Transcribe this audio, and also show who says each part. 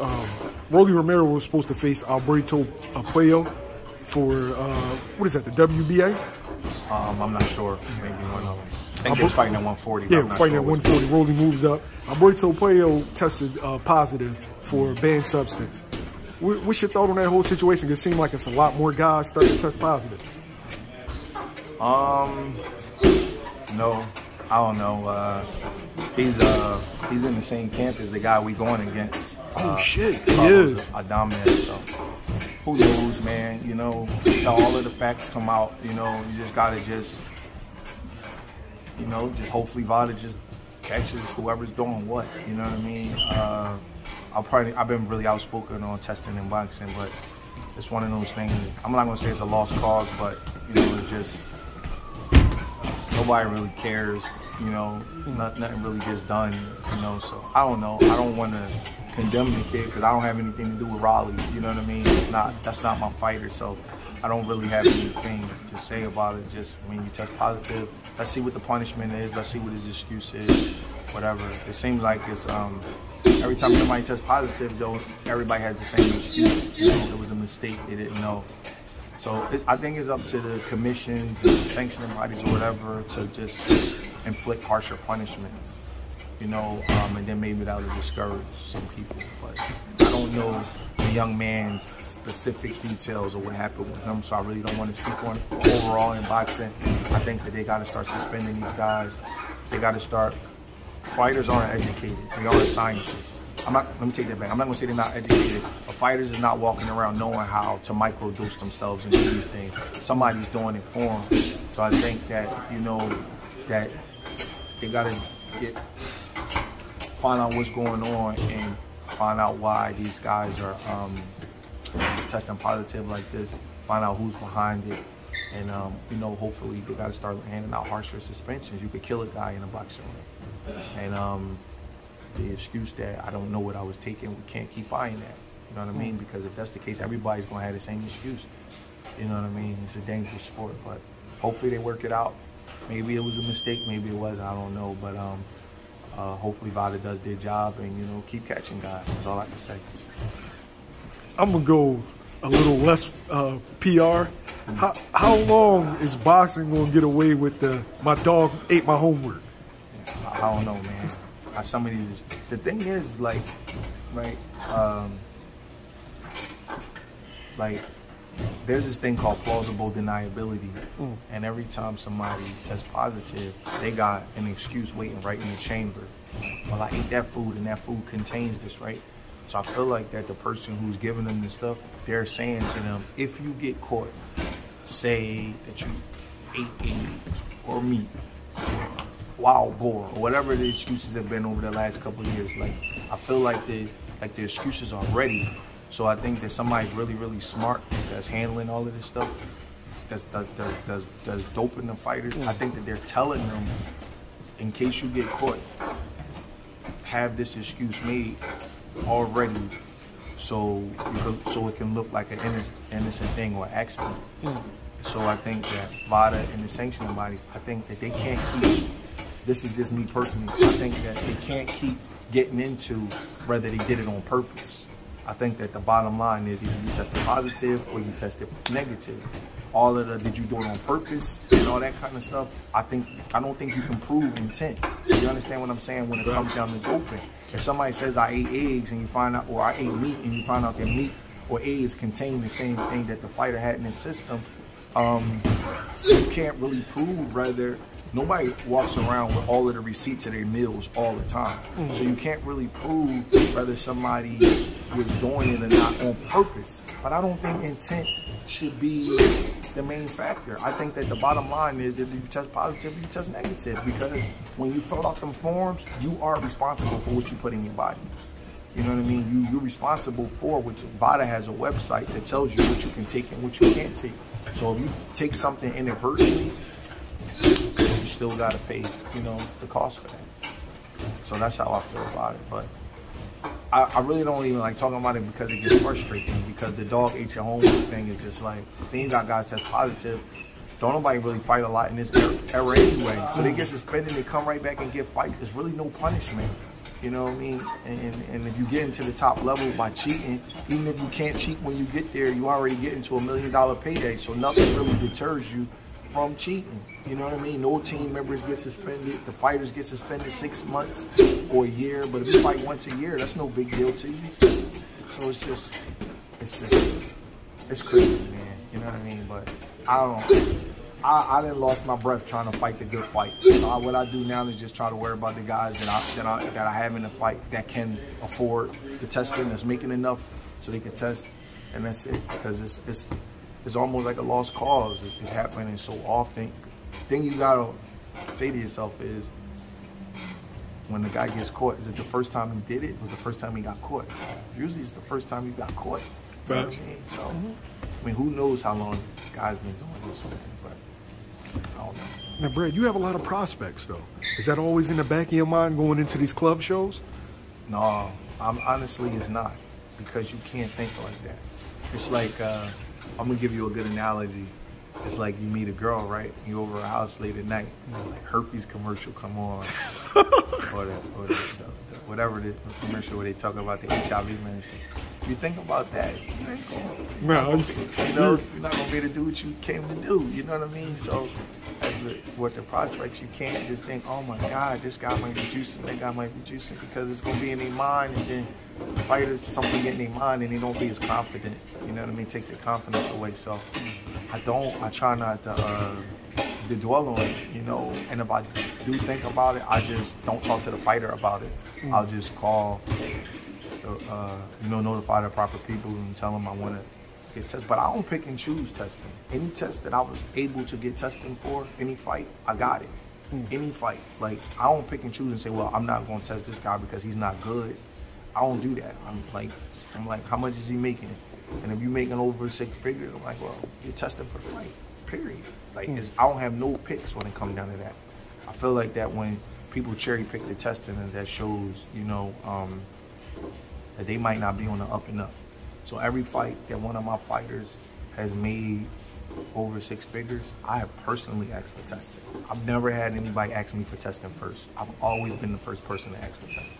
Speaker 1: um, Rolly Romero was supposed to face Alberto Puello for uh, what is that? The WBA?
Speaker 2: Um, I'm not sure. Maybe one of them. I think fighting at 140.
Speaker 1: Yeah, fighting sure at 140. Rolly moves up. Alberto Puello tested uh, positive for banned substance. What's your thought on that whole situation? It seems like it's a lot more guys starting to test positive.
Speaker 2: Um, no, I don't know. Uh, he's uh he's in the same camp as the guy we going against.
Speaker 1: Oh
Speaker 2: uh,
Speaker 1: shit, he is.
Speaker 2: Adames. So who knows, man? You know, until all of the facts come out, you know, you just gotta just, you know, just hopefully VADA just catches whoever's doing what. You know what I mean? Uh, I'll probably I've been really outspoken on testing and boxing, but it's one of those things. I'm not gonna say it's a lost cause, but you know, it's just nobody really cares. You know, not, nothing really gets done. You know, so I don't know. I don't want to condemn the kid because I don't have anything to do with Rolly. You know what I mean? It's not that's not my fighter, so I don't really have anything to say about it. Just when you test positive, let's see what the punishment is. Let's see what his excuse is. Whatever. It seems like it's um, every time somebody tests positive, though, everybody has the same excuse. You know, it was a mistake. They didn't know. So I think it's up to the commissions and sanctioning bodies or whatever to just inflict harsher punishments, you know, um, and then maybe that will discourage some people. But I don't know the young man's specific details of what happened with him, so I really don't want to speak on overall in boxing. I think that they got to start suspending these guys. They got to start. Fighters aren't educated. They aren't scientists. I'm not, let me take that back. I'm not gonna say they're not educated. But fighters are not walking around knowing how to microdose themselves into these things. Somebody's doing it for them. So I think that, you know, that they gotta get, find out what's going on and find out why these guys are um, testing positive like this, find out who's behind it. And, um, you know, hopefully they got to start handing out harsher suspensions. You could kill a guy in a boxing ring. And, um, the excuse that I don't know what I was taking, we can't keep buying that. You know what I mean? Because if that's the case, everybody's going to have the same excuse. You know what I mean? It's a dangerous sport, but hopefully they work it out. Maybe it was a mistake, maybe it wasn't, I don't know. But um, uh, hopefully VADA does their job and, you know, keep catching guys. That's all I can say.
Speaker 1: I'm going to go a little less uh, PR. How, how long is boxing going to get away with the my dog ate my homework?
Speaker 2: I don't know, man how some of these. The thing is, like, right, um, like, there's this thing called plausible deniability, mm. and every time somebody tests positive, they got an excuse waiting right in the chamber. Well, I ate that food, and that food contains this, right? So I feel like that the person who's giving them this stuff, they're saying to them, if you get caught, say that you ate eggs or meat wild boar or whatever the excuses have been over the last couple of years. Like I feel like the like the excuses are ready. So I think that somebody's really really smart that's handling all of this stuff. That's does does does, does doping the fighters. I think that they're telling them in case you get caught, have this excuse made already so so it can look like an innocent, innocent thing or accident. Mm. So I think that VADA and the sanctioning bodies, I think that they can't keep this is just me personally. I think that they can't keep getting into whether they did it on purpose. I think that the bottom line is either you tested positive or you tested negative. All of the did you do it on purpose and all that kind of stuff. I think I don't think you can prove intent. You understand what I'm saying when it comes down to doping? If somebody says I ate eggs and you find out, or I ate meat and you find out that meat or eggs contain the same thing that the fighter had in his system, um, you can't really prove whether nobody walks around with all of the receipts of their meals all the time. Mm-hmm. So you can't really prove whether somebody was doing it or not on purpose. But I don't think intent should be the main factor. I think that the bottom line is if you test positive, you test negative. Because when you fill out them forms, you are responsible for what you put in your body. You know what I mean? You, you're responsible for which VADA has a website that tells you what you can take and what you can't take. So if you take something inadvertently, you still got to pay, you know, the cost for that. So that's how I feel about it. But I, I, really don't even like talking about it because it gets frustrating. Because the dog ate your home thing is just like things I got test positive. Don't nobody really fight a lot in this era, anyway. So they get suspended, they come right back and get fights. There's really no punishment. You know what I mean? And, and if you get into the top level by cheating, even if you can't cheat when you get there, you already get into a million dollar payday. So nothing really deters you from cheating. You know what I mean? No team members get suspended. The fighters get suspended six months or a year. But if you fight once a year, that's no big deal to you. So it's just, it's just, it's crazy, man. You know what I mean? But I don't. I, I didn't lost my breath trying to fight the good fight. So I, what I do now is just try to worry about the guys that I, that I that I have in the fight that can afford the testing, that's making enough so they can test, and that's it. Because it's it's it's almost like a lost cause. It's, it's happening so often. Thing you gotta say to yourself is, when the guy gets caught, is it the first time he did it or the first time he got caught? Usually it's the first time you got caught. You know I mean? So, I mean, who knows how long guys been doing this with but I don't know.
Speaker 1: Now, Bread, you have a lot of prospects, though. Is that always in the back of your mind going into these club shows?
Speaker 2: No, I'm honestly it's not because you can't think like that. It's like uh, I'm gonna give you a good analogy. It's like you meet a girl, right? You over a house late at night, like herpes commercial come on, or, the, or the, the, whatever the commercial where they talk about the HIV medicine. If you think about that, you ain't going.
Speaker 1: No,
Speaker 2: you know, you're not gonna be able to do what you came to do. You know what I mean? So, as a, with the prospects, you can't just think, oh my God, this guy might be juicing, that guy might be juicing, because it's gonna be in their mind, and then the fighters something get in their mind, and they don't be as confident. You know what I mean? Take their confidence away. So, I don't. I try not to. Uh, to dwell on it, you know, and if I do think about it, I just don't talk to the fighter about it. Mm. I'll just call uh, you know, notify the proper people and tell them I want to get tested. But I don't pick and choose testing. Any test that I was able to get testing for, any fight, I got it. Mm. Any fight. Like, I don't pick and choose and say, well, I'm not going to test this guy because he's not good. I don't do that. I'm like, I'm like, how much is he making? And if you're making over six figures, I'm like, well, you're testing for fight, period. Like, mm. I don't have no picks when it comes down to that. I feel like that when people cherry pick the testing and that shows, you know, um, that they might not be on the up and up. So every fight that one of my fighters has made over six figures, I have personally asked for testing. I've never had anybody ask me for testing first. I've always been the first person to ask for testing.